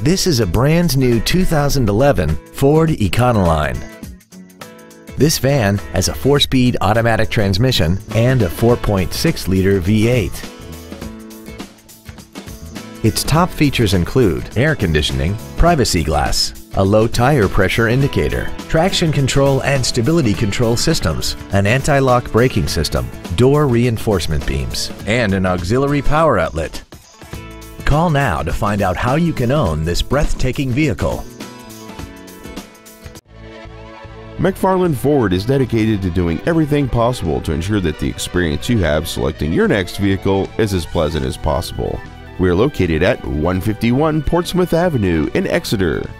This is a brand new 2011 Ford Econoline. This van has a 4-speed automatic transmission and a 4.6-liter V8. Its top features include air conditioning, privacy glass, a low tire pressure indicator, traction control and stability control systems, an anti-lock braking system, door reinforcement beams, and an auxiliary power outlet. Call now to find out how you can own this breathtaking vehicle. McFarland Ford is dedicated to doing everything possible to ensure that the experience you have selecting your next vehicle is as pleasant as possible. We are located at 151 Portsmouth Avenue in Exeter.